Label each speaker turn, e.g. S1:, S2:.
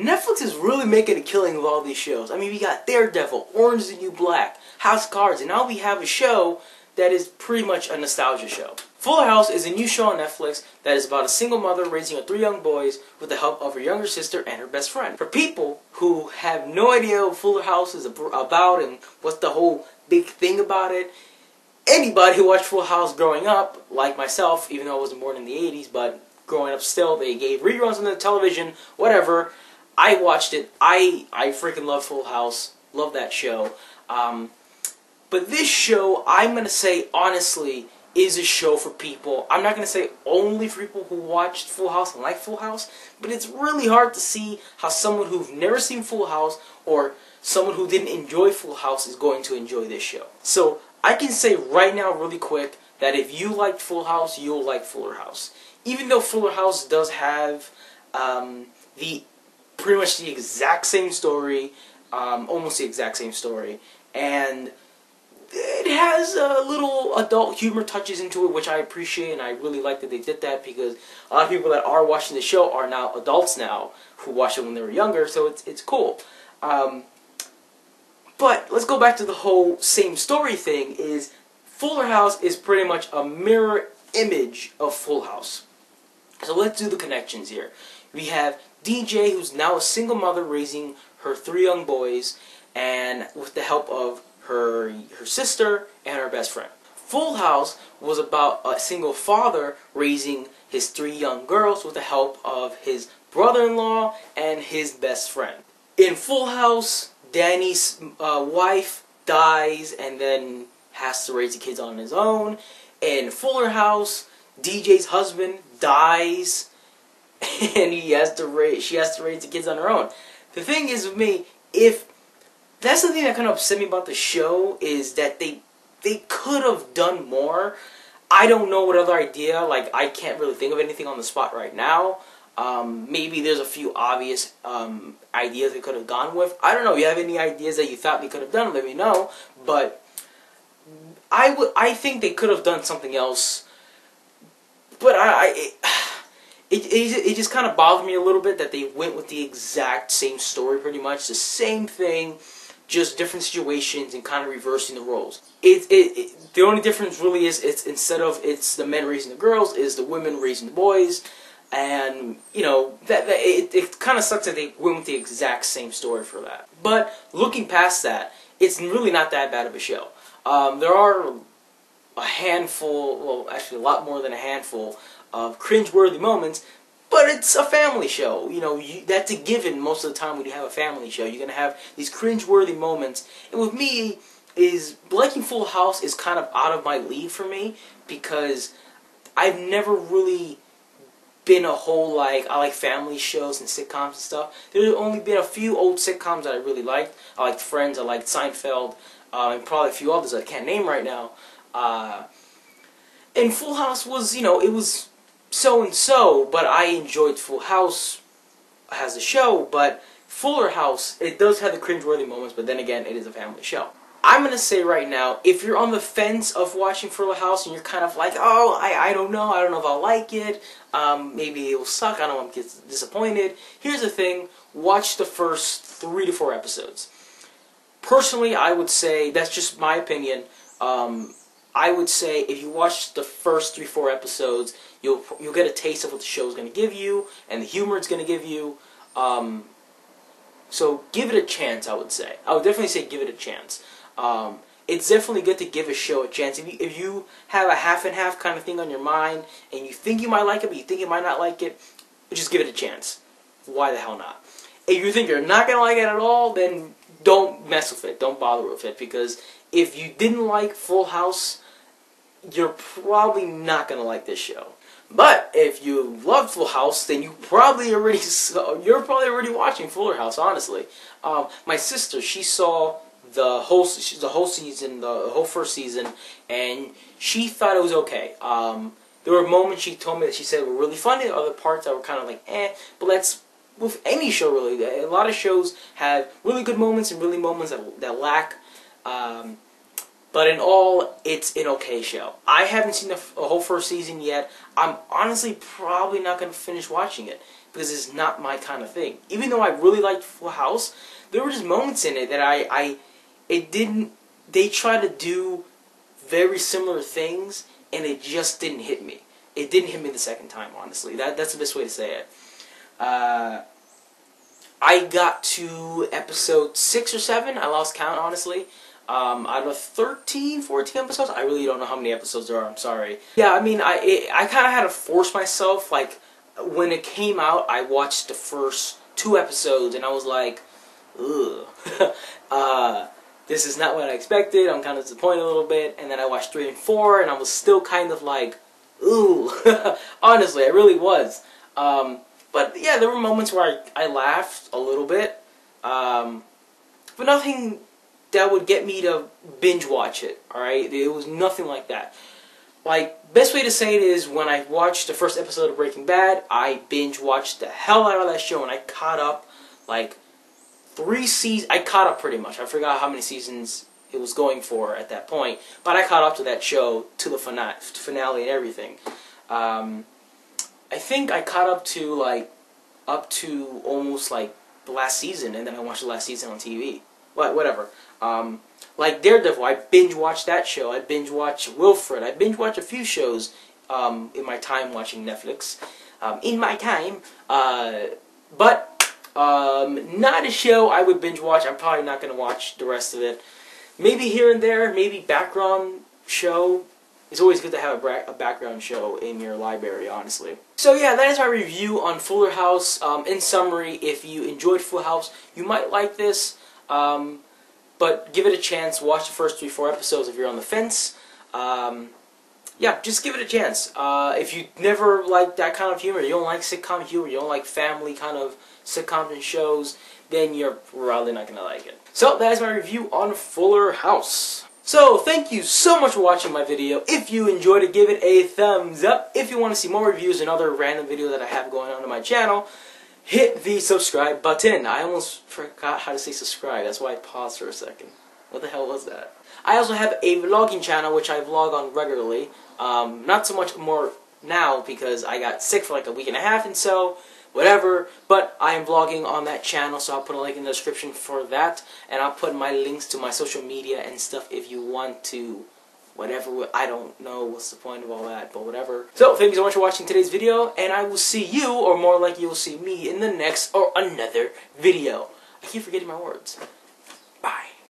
S1: Netflix is really making a killing with all these shows. I mean, we got Daredevil, Orange is the New Black, House Cards, and now we have a show that is pretty much a nostalgia show. Fuller House is a new show on Netflix that is about a single mother raising her three young boys with the help of her younger sister and her best friend. For people who have no idea what Fuller House is about and what's the whole big thing about it, anybody who watched Full House growing up, like myself, even though I wasn't born in the 80s, but growing up still, they gave reruns on the television, whatever. I watched it. I I freaking love Full House. Love that show. Um, but this show, I'm gonna say honestly, is a show for people. I'm not gonna say only for people who watched Full House and like Full House, but it's really hard to see how someone who've never seen Full House or someone who didn't enjoy Full House is going to enjoy this show. So I can say right now, really quick, that if you liked Full House, you'll like Fuller House. Even though Fuller House does have um, the pretty much the exact same story, um, almost the exact same story, and it has a little adult humor touches into it, which I appreciate, and I really like that they did that because a lot of people that are watching the show are now adults now who watched it when they were younger, so it's it's cool. Um, but let's go back to the whole same story thing. Is Fuller House is pretty much a mirror image of Full House. So let's do the connections here. We have DJ, who's now a single mother raising her three young boys, and with the help of her her sister and her best friend. Full House was about a single father raising his three young girls with the help of his brother-in-law and his best friend. In Full House, Danny's uh, wife dies and then has to raise the kids on his own. In Fuller House, DJ's husband dies and he has to raise she has to raise the kids on her own. The thing is with me, if that's the thing that kind of upset me about the show is that they they could have done more. I don't know what other idea. Like I can't really think of anything on the spot right now. Um, maybe there's a few obvious um, ideas they could have gone with. I don't know. You have any ideas that you thought they could have done? Let me know. But I would. I think they could have done something else. But I. I it, it, it, it just kind of bothered me a little bit that they went with the exact same story pretty much the same thing just different situations and kind of reversing the roles. It, it, it, the only difference really is it's instead of it's the men raising the girls, is the women raising the boys, and you know that, that it, it kind of sucks that they went with the exact same story for that. But looking past that, it's really not that bad of a show. Um, there are a handful, well, actually a lot more than a handful of cringeworthy moments, but it's a family show. You know, you, that's a given most of the time when you have a family show. You're going to have these cringe-worthy moments. And with me, is liking Full House is kind of out of my league for me because I've never really been a whole like I like family shows and sitcoms and stuff. There's only been a few old sitcoms that I really liked. I liked Friends, I liked Seinfeld, uh, and probably a few others I can't name right now. Uh, and Full House was, you know, it was so and so, but I enjoyed Full House as a show, but Fuller House, it does have the cringeworthy moments, but then again, it is a family show. I'm gonna say right now, if you're on the fence of watching Fuller House and you're kind of like, oh, I, I don't know, I don't know if I'll like it, um, maybe it will suck, I don't want to get disappointed. Here's the thing, watch the first three to four episodes. Personally, I would say, that's just my opinion, um, I would say if you watch the first three, four episodes, you'll you'll get a taste of what the show is going to give you and the humor it's going to give you. Um, so give it a chance. I would say. I would definitely say give it a chance. Um, it's definitely good to give a show a chance. If you, if you have a half and half kind of thing on your mind and you think you might like it, but you think you might not like it, just give it a chance. Why the hell not? If you think you're not gonna like it at all, then don't mess with it. Don't bother with it because if you didn't like Full House, you're probably not gonna like this show. But if you love Full House, then you probably already you're probably already watching Fuller House. Honestly, um, my sister she saw the whole the whole season, the whole first season, and she thought it was okay. Um, there were moments she told me that she said were really funny. Other parts that were kind of like eh. But that's with any show really. A lot of shows have really good moments and really moments that that lack. Um, but in all, it's an okay show. I haven't seen the, whole first season yet. I'm honestly probably not going to finish watching it because it's not my kind of thing. Even though I really liked Full House, there were just moments in it that I, I it didn't. They tried to do very similar things, and it just didn't hit me. It didn't hit me the second time. Honestly, that that's the best way to say it. Uh, I got to episode six or seven. I lost count, honestly. Um, out of 13, 14 episodes, I really don't know how many episodes there are. I'm sorry. Yeah, I mean, I it, I kind of had to force myself. Like when it came out, I watched the first two episodes, and I was like, ugh. uh, this is not what I expected. I'm kind of disappointed a little bit. And then I watched three and four, and I was still kind of like, ooh. Honestly, I really was. Um, but yeah, there were moments where I, I laughed a little bit. Um, but nothing that would get me to binge watch it, alright? It was nothing like that. Like, best way to say it is when I watched the first episode of Breaking Bad, I binge watched the hell out of that show and I caught up like three seasons. I caught up pretty much. I forgot how many seasons it was going for at that point, but I caught up to that show to the finale, finale and everything. Um, I think I caught up to like up to almost like the last season, and then I watched the last season on TV. But whatever. Um, like Daredevil, I binge watched that show. I binge watched Wilfred. I binge watched a few shows um, in my time watching Netflix. Um, in my time, uh, but um, not a show I would binge watch. I'm probably not going to watch the rest of it. Maybe here and there, maybe background show. It's always good to have a, a background show in your library, honestly. So yeah, that is my review on Fuller House. Um, in summary, if you enjoyed Full House, you might like this. Um, but give it a chance. Watch the first three, four episodes if you're on the fence. Um, yeah, just give it a chance. Uh, if you never like that kind of humor, you don't like sitcom humor, you don't like family kind of sitcoms and shows, then you're probably not gonna like it. So that is my review on Fuller House. So thank you so much for watching my video. If you enjoyed it, give it a thumbs up. If you want to see more reviews and other random videos that I have going on in my channel, hit the subscribe button. I almost forgot how to say subscribe. That's why I paused for a second. What the hell was that? I also have a vlogging channel which I vlog on regularly. Um, not so much more now because I got sick for like a week and a half and so whatever. But I am vlogging on that channel, so I'll put a link in the description for that, and I'll put my links to my social media and stuff if you want to whatever. I don't know what's the point of all that, but whatever. So, thank you so much for watching today's video, and I will see you, or more like you'll see me, in the next or another video. I keep forgetting my words.